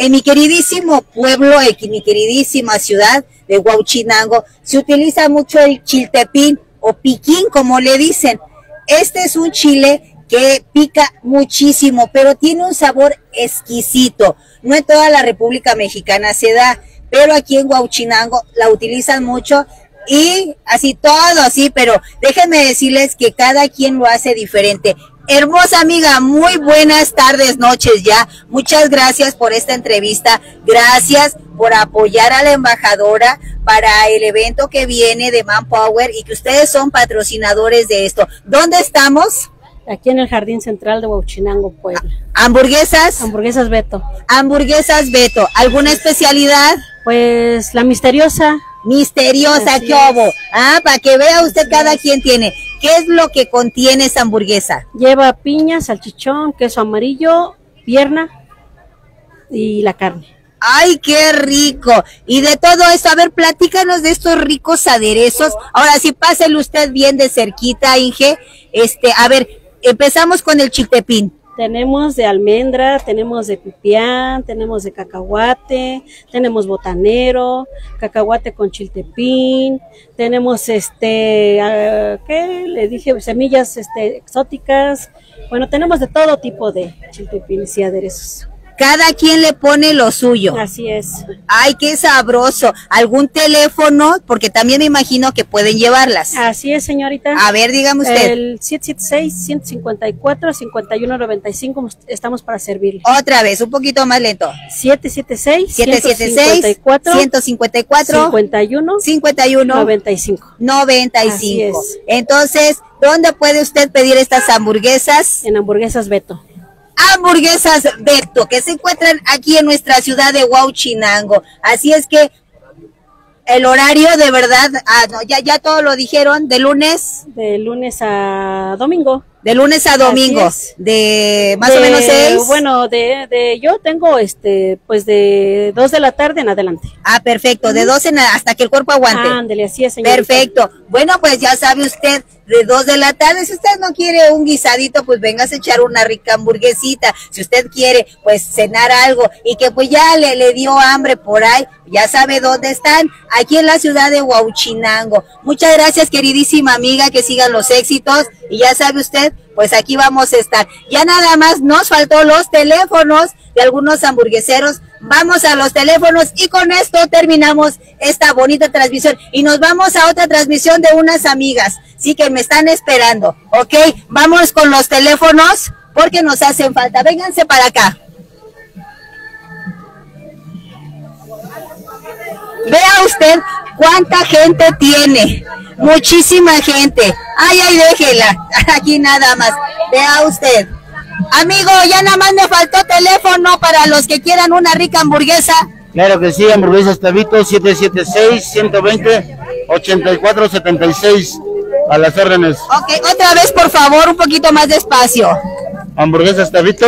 [SPEAKER 1] en mi queridísimo pueblo, en mi queridísima ciudad de Huauchinango, se utiliza mucho el chiltepín o piquín, como le dicen. Este es un chile que pica muchísimo, pero tiene un sabor exquisito. No en toda la República Mexicana se da, pero aquí en Huauchinango la utilizan mucho y así todo, sí, pero déjenme decirles que cada quien lo hace diferente. Hermosa amiga, muy buenas tardes, noches ya. Muchas gracias por esta entrevista. Gracias por apoyar a la embajadora para el evento que viene de Manpower y que ustedes son patrocinadores de esto. ¿Dónde estamos?
[SPEAKER 9] Aquí en el Jardín Central de Huachinango, Puebla.
[SPEAKER 1] Hamburguesas.
[SPEAKER 9] Hamburguesas Beto.
[SPEAKER 1] Hamburguesas Beto. ¿Alguna especialidad?
[SPEAKER 9] Pues la misteriosa.
[SPEAKER 1] Misteriosa,
[SPEAKER 9] Así
[SPEAKER 1] ¿qué obo? Ah, para que vea usted cada quien tiene. ¿Qué es lo que contiene esa hamburguesa?
[SPEAKER 9] Lleva piña, salchichón, queso amarillo, pierna y la carne.
[SPEAKER 1] Ay, qué rico. Y de todo esto, a ver, platícanos de estos ricos aderezos. Ahora sí, pásele usted bien de cerquita, Inge. Este, a ver, empezamos con el chiltepín.
[SPEAKER 9] Tenemos de almendra, tenemos de pipián, tenemos de cacahuate, tenemos botanero, cacahuate con chiltepín, tenemos este, ah, ¿qué le dije? Semillas este, exóticas. Bueno, tenemos de todo tipo de chiltepines y aderezos.
[SPEAKER 1] Cada quien le pone lo suyo.
[SPEAKER 9] Así es.
[SPEAKER 1] Ay, qué sabroso. ¿Algún teléfono? Porque también me imagino que pueden llevarlas.
[SPEAKER 9] Así es, señorita.
[SPEAKER 1] A ver, dígame usted.
[SPEAKER 9] El 776-154-5195, estamos para servirle.
[SPEAKER 1] Otra vez, un poquito más lento.
[SPEAKER 9] 776
[SPEAKER 1] 776 154
[SPEAKER 9] 51
[SPEAKER 1] 51
[SPEAKER 9] 95.
[SPEAKER 1] 95.
[SPEAKER 9] Así es.
[SPEAKER 1] Entonces, ¿dónde puede usted pedir estas hamburguesas?
[SPEAKER 9] En Hamburguesas Beto.
[SPEAKER 1] Hamburguesas Beto, que se encuentran aquí en nuestra ciudad de Huauchinango. Así es que el horario de verdad, ah, no, ya, ya todo lo dijeron, de lunes.
[SPEAKER 9] De lunes a domingo.
[SPEAKER 1] De lunes a domingo. De más o menos seis.
[SPEAKER 9] Bueno, de, de yo tengo este, pues de 2 de la tarde en adelante.
[SPEAKER 1] Ah, perfecto, de 12 en hasta que el cuerpo aguante.
[SPEAKER 9] Ándele, así es, señorita.
[SPEAKER 1] Perfecto. Bueno, pues ya sabe usted, de 2 de la tarde, si usted no quiere un guisadito, pues venga a echar una rica hamburguesita. Si usted quiere, pues cenar algo y que pues ya le, le dio hambre por ahí, ya sabe dónde están, aquí en la ciudad de Huauchinango. Muchas gracias, queridísima amiga, que sigan los éxitos y ya sabe usted, pues aquí vamos a estar. Ya nada más nos faltó los teléfonos de algunos hamburgueseros. Vamos a los teléfonos y con esto terminamos esta bonita transmisión y nos vamos a otra transmisión de unas amigas, sí que me están esperando, ¿ok? Vamos con los teléfonos porque nos hacen falta. Vénganse para acá. Vea usted cuánta gente tiene. Muchísima gente. Ay, ay, déjela. Aquí nada más. Vea usted. Amigo, ya nada más me faltó teléfono para los que quieran una rica hamburguesa.
[SPEAKER 8] Claro que sí, hamburguesas Tabito 776-120-8476 a las órdenes.
[SPEAKER 1] Ok, otra vez, por favor, un poquito más despacio.
[SPEAKER 8] Hamburguesas Tabito,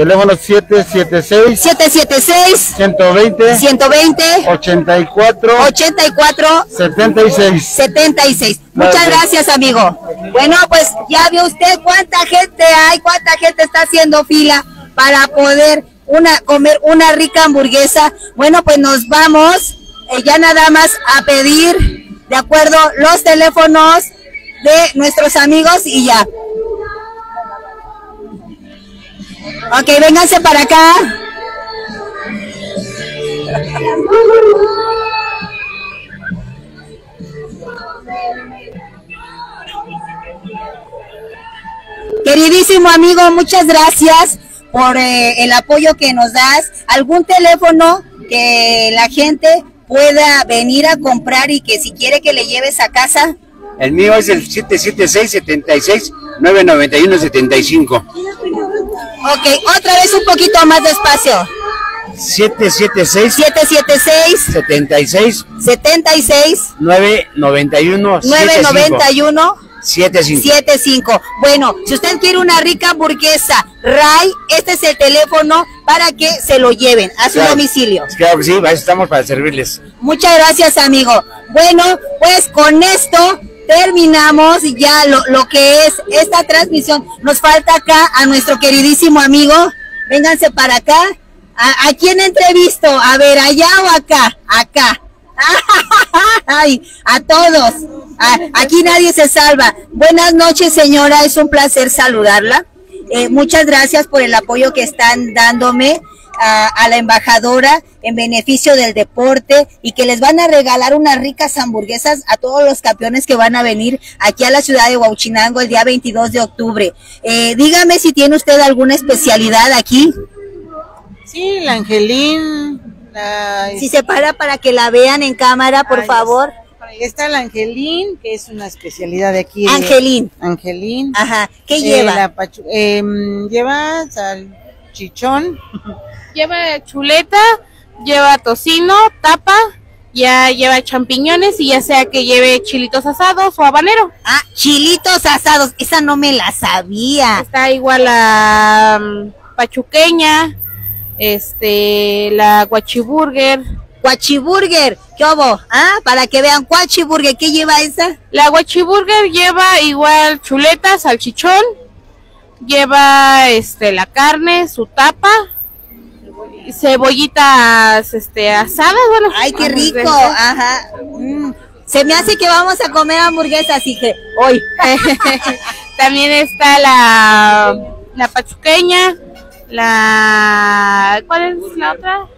[SPEAKER 8] teléfono 776
[SPEAKER 1] 776
[SPEAKER 8] 120
[SPEAKER 1] 120
[SPEAKER 8] 84
[SPEAKER 1] 84
[SPEAKER 8] 76.
[SPEAKER 1] 76. Muchas
[SPEAKER 8] Gracias.
[SPEAKER 1] gracias, amigo. Bueno, pues ya vio usted cuánta gente hay, cuánta gente está haciendo fila para poder una comer una rica hamburguesa. Bueno, pues nos vamos eh, ya nada más a pedir, de acuerdo, los teléfonos de nuestros amigos y ya. Ok, vénganse para acá. Queridísimo amigo, muchas gracias por eh, el apoyo que nos das. ¿Algún teléfono que la gente pueda venir a comprar y que si quiere que le lleves a casa?
[SPEAKER 2] El mío es el 776-76-991-75.
[SPEAKER 1] Ok, otra vez un poquito más despacio.
[SPEAKER 2] 776
[SPEAKER 1] 776
[SPEAKER 2] 76
[SPEAKER 1] 76
[SPEAKER 2] 991
[SPEAKER 1] 991
[SPEAKER 2] 75.
[SPEAKER 1] 75. Bueno, si usted quiere una rica hamburguesa, Ray, este es el teléfono para que se lo lleven a su
[SPEAKER 2] Claro.
[SPEAKER 1] domicilio.
[SPEAKER 2] Claro que sí, estamos para servirles.
[SPEAKER 1] Muchas gracias, amigo. Bueno, pues con esto terminamos ya lo, lo que es esta transmisión. Nos falta acá a nuestro queridísimo amigo. Vénganse para acá. ¿A, quién entrevisto? A ver, allá o acá? Acá. Ay, a todos. Aquí nadie se salva. Buenas noches, señora. Es un placer saludarla. Eh, muchas gracias por el apoyo que están dándome a, a la embajadora en beneficio del deporte y que les van a regalar unas ricas hamburguesas a todos los campeones que van a venir aquí a la ciudad de Huauchinango el día 22 de octubre. Eh, dígame si tiene usted alguna especialidad aquí.
[SPEAKER 10] Sí, la Angelín. La,
[SPEAKER 1] Si se para para que la vean en cámara, por favor.
[SPEAKER 10] Ahí está la Angelín, que es una especialidad de aquí.
[SPEAKER 1] Angelín.
[SPEAKER 10] Angelín.
[SPEAKER 1] Ajá. ¿Qué
[SPEAKER 10] Eh,
[SPEAKER 1] lleva?
[SPEAKER 10] la em, lleva salchichón.
[SPEAKER 11] Lleva chuleta, lleva tocino, tapa, ya lleva champiñones y ya sea que lleve chilitos asados o habanero.
[SPEAKER 1] Ah, chilitos asados. Esa no me la sabía.
[SPEAKER 11] Está igual la mm, pachuqueña, este, la guachiburger.
[SPEAKER 1] Guachiburger, ¿qué hubo? Ah, para que vean, guachiburger, ¿qué lleva esa?
[SPEAKER 11] La guachiburger lleva igual chuleta, salchichón, lleva este la carne, su tapa, cebollitas este asadas, bueno.
[SPEAKER 1] Ay, qué rico, ajá. Mm, Se me hace que vamos a comer hamburguesas, dije, hoy.
[SPEAKER 11] También está la, la pachuqueña, la... ¿Cuál es la otra?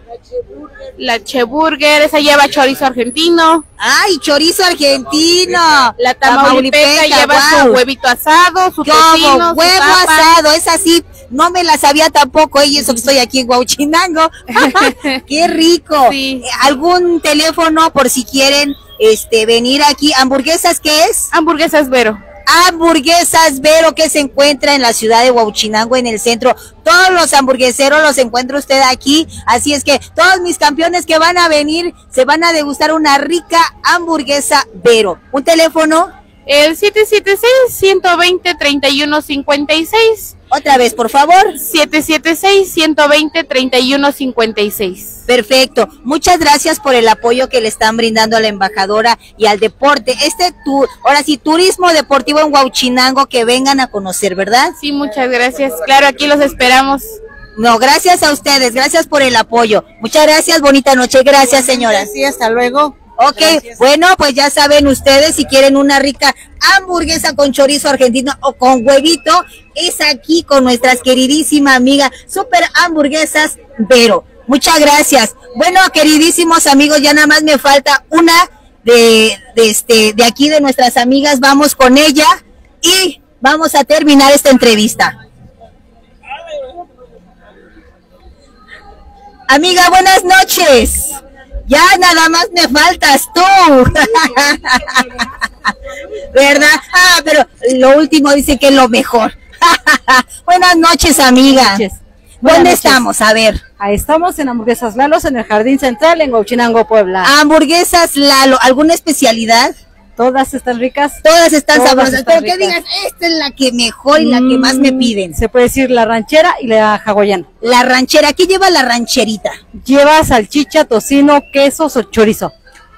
[SPEAKER 11] La cheburger, esa lleva chorizo argentino.
[SPEAKER 1] Ay, chorizo argentino.
[SPEAKER 11] La tamaulipeca lleva su huevito asado, su
[SPEAKER 1] ¿Qué
[SPEAKER 11] tocino, su
[SPEAKER 1] Huevo asado, es así. No me la sabía tampoco, y eso que estoy aquí en Huauchinango. ¡Qué rico!
[SPEAKER 11] Sí.
[SPEAKER 1] ¿Algún teléfono por si quieren este venir aquí? ¿Hamburguesas qué es?
[SPEAKER 11] Hamburguesas Vero.
[SPEAKER 1] Hamburguesas Vero que se encuentra en la ciudad de Huauchinango en el centro. Todos los hamburgueseros los encuentra usted aquí. Así es que todos mis campeones que van a venir se van a degustar una rica hamburguesa Vero. Un teléfono,
[SPEAKER 11] El 776-120-3156.
[SPEAKER 1] Otra vez, por favor.
[SPEAKER 11] 776-120-3156.
[SPEAKER 1] Perfecto. Muchas gracias por el apoyo que le están brindando a la embajadora y al deporte. Este tu, ahora sí, turismo deportivo en Huauchinango que vengan a conocer, ¿verdad?
[SPEAKER 11] Sí, muchas gracias. Claro, aquí los esperamos.
[SPEAKER 1] No, gracias a ustedes, gracias por el apoyo. Muchas gracias, bonita noche. Gracias, señoras.
[SPEAKER 10] Sí, hasta luego.
[SPEAKER 1] Ok, bueno, pues ya saben ustedes, si quieren una rica hamburguesa con chorizo argentino o con huevito, es aquí con nuestras queridísima amiga Super Hamburguesas Vero. Muchas gracias. Bueno, queridísimos amigos, ya nada más me falta una de, de este, de aquí de nuestras amigas. Vamos con ella y vamos a terminar esta entrevista. Amiga, buenas noches. Ya nada más me faltas tú. ¿Verdad? Ah, pero lo último dice que es lo mejor. buenas noches, amiga.
[SPEAKER 12] noches.
[SPEAKER 1] ¿Dónde
[SPEAKER 12] Buenas noches.
[SPEAKER 1] estamos? A ver.
[SPEAKER 12] Ahí estamos en Hamburguesas Lalos en el Jardín Central en Huachinango, Puebla.
[SPEAKER 1] Hamburguesas Lalo, ¿alguna especialidad?
[SPEAKER 12] Todas están ricas.
[SPEAKER 1] Todas están
[SPEAKER 12] Todas
[SPEAKER 1] sabrosas.
[SPEAKER 12] están
[SPEAKER 1] Pero que
[SPEAKER 12] ricas.
[SPEAKER 1] digas, esta es la que mejor y la que más me
[SPEAKER 12] Mm,
[SPEAKER 1] piden.
[SPEAKER 12] Se puede decir la ranchera y la hawaiana.
[SPEAKER 1] La ranchera, ¿qué lleva la rancherita?
[SPEAKER 12] Lleva salchicha, tocino, queso o chorizo.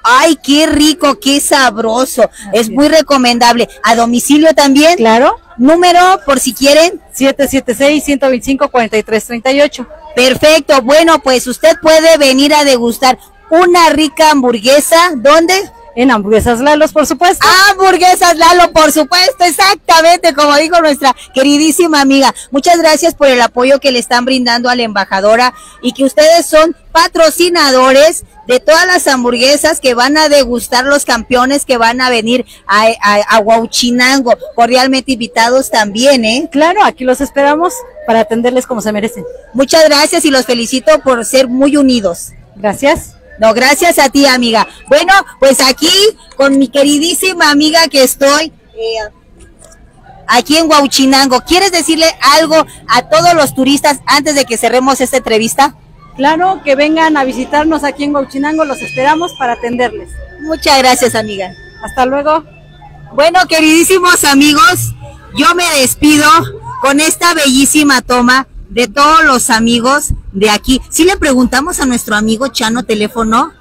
[SPEAKER 1] Ay, qué rico, qué sabroso. es muy recomendable. ¿A domicilio también?
[SPEAKER 12] Claro.
[SPEAKER 1] Número, por si quieren.
[SPEAKER 12] 776-125-4338.
[SPEAKER 1] Perfecto. Bueno, pues usted puede venir a degustar una rica hamburguesa. ¿Dónde?
[SPEAKER 12] En hamburguesas Lalos, por supuesto.
[SPEAKER 1] Hamburguesas Lalo, por supuesto, exactamente como dijo nuestra queridísima amiga. Muchas gracias por el apoyo que le están brindando a la embajadora y que ustedes son patrocinadores de todas las hamburguesas que van a degustar los campeones que van a venir a, a, a Huauchinango. Cordialmente invitados también, ¿eh?
[SPEAKER 12] Claro, aquí los esperamos para atenderles como se merecen.
[SPEAKER 1] Muchas gracias y los felicito por ser muy unidos.
[SPEAKER 12] Gracias.
[SPEAKER 1] No, gracias a ti, amiga. Bueno, pues aquí con mi queridísima amiga que estoy eh, aquí en Huauchinango. ¿Quieres decirle algo a todos los turistas antes de que cerremos esta entrevista?
[SPEAKER 12] Claro, que vengan a visitarnos aquí en Huauchinango, los esperamos para atenderles.
[SPEAKER 1] Muchas gracias, amiga.
[SPEAKER 12] Hasta luego.
[SPEAKER 1] Bueno, queridísimos amigos, yo me despido con esta bellísima toma de todos los amigos de aquí. Si le preguntamos a nuestro amigo Chano teléfono,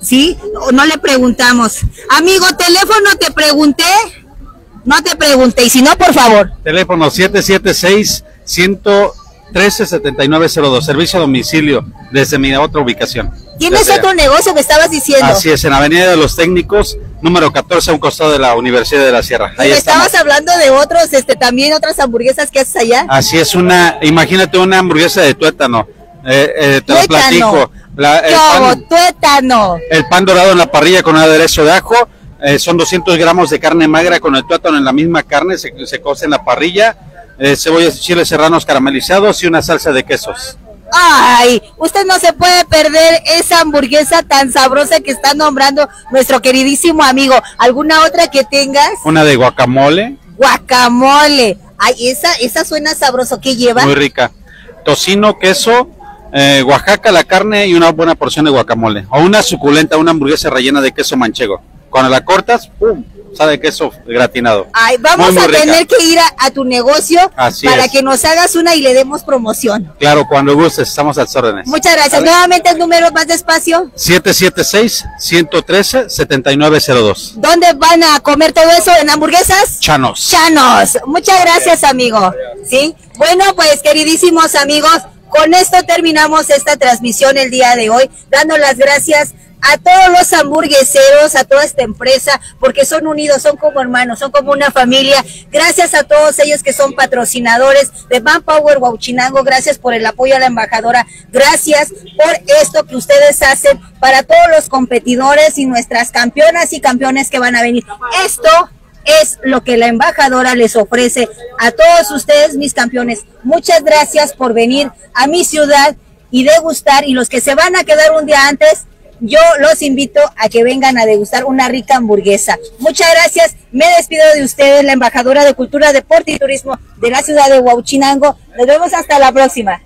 [SPEAKER 1] ¿sí? O no le preguntamos. Amigo, teléfono te pregunté. No te pregunté, y si no, por favor.
[SPEAKER 6] Teléfono 776-113-7902, servicio a domicilio desde mi otra ubicación.
[SPEAKER 1] Tienes
[SPEAKER 6] Desde-
[SPEAKER 1] otro negocio que estabas diciendo.
[SPEAKER 6] Así es, en Avenida de los Técnicos, número 14, a un costado de la Universidad de la Sierra.
[SPEAKER 1] Y
[SPEAKER 6] Ahí
[SPEAKER 1] me estabas hablando de otros, este, también otras hamburguesas que haces allá.
[SPEAKER 6] Así es, una, imagínate una hamburguesa de tuétano. Eh, eh, te lo platico. La- el, pan,
[SPEAKER 1] Tuétano.
[SPEAKER 6] el pan dorado en la parrilla con un aderezo de ajo. eh, son 200 gramos de carne magra con el tuétano en la misma carne, se, se cose en la parrilla. Eh, cebollas y chiles serranos caramelizados y una salsa de quesos.
[SPEAKER 1] Ay, usted no se puede perder esa hamburguesa tan sabrosa que está nombrando nuestro queridísimo amigo. ¿Alguna otra que tengas?
[SPEAKER 6] Una de guacamole,
[SPEAKER 1] Guacamole. Ay, esa, esa suena sabroso. ¿Qué lleva?
[SPEAKER 6] muy rica. Tocino, queso, eh, Oaxaca, la carne y una buena porción de guacamole. O una suculenta, una hamburguesa rellena de queso manchego. Cuando la cortas, ¡pum! Sabe queso gratinado.
[SPEAKER 1] Ay, vamos
[SPEAKER 6] Muy, muy
[SPEAKER 1] a
[SPEAKER 6] rica.
[SPEAKER 1] tener que ir a, a tu negocio
[SPEAKER 6] Así
[SPEAKER 1] para
[SPEAKER 6] es.
[SPEAKER 1] que nos hagas una y le demos promoción.
[SPEAKER 6] Claro, cuando gustes, estamos a las órdenes.
[SPEAKER 1] Muchas gracias. Nuevamente el número más despacio.
[SPEAKER 6] 776-113-7902.
[SPEAKER 1] ¿Dónde van a comer todo eso? ¿En hamburguesas?
[SPEAKER 6] Chanos.
[SPEAKER 1] Chanos. Muchas gracias, amigo. ¿Sí? Bueno, pues, queridísimos amigos, con esto terminamos esta transmisión el día de hoy, dando las gracias a todos los hamburgueseros, a toda esta empresa, porque son unidos, son como hermanos, son como una familia. Gracias a todos ellos que son patrocinadores de Manpower Huauchinango. Gracias por el apoyo a la embajadora. Gracias por esto que ustedes hacen para todos los competidores y nuestras campeonas y campeones que van a venir. Esto es lo que la embajadora les ofrece a todos ustedes, mis campeones. Muchas gracias por venir a mi ciudad y degustar. Y los que se van a quedar un día antes, yo los invito a que vengan a degustar una rica hamburguesa. Muchas gracias. Me despido de ustedes, la embajadora de Cultura, Deporte y Turismo de la ciudad de Huauchinango. Nos vemos hasta la próxima.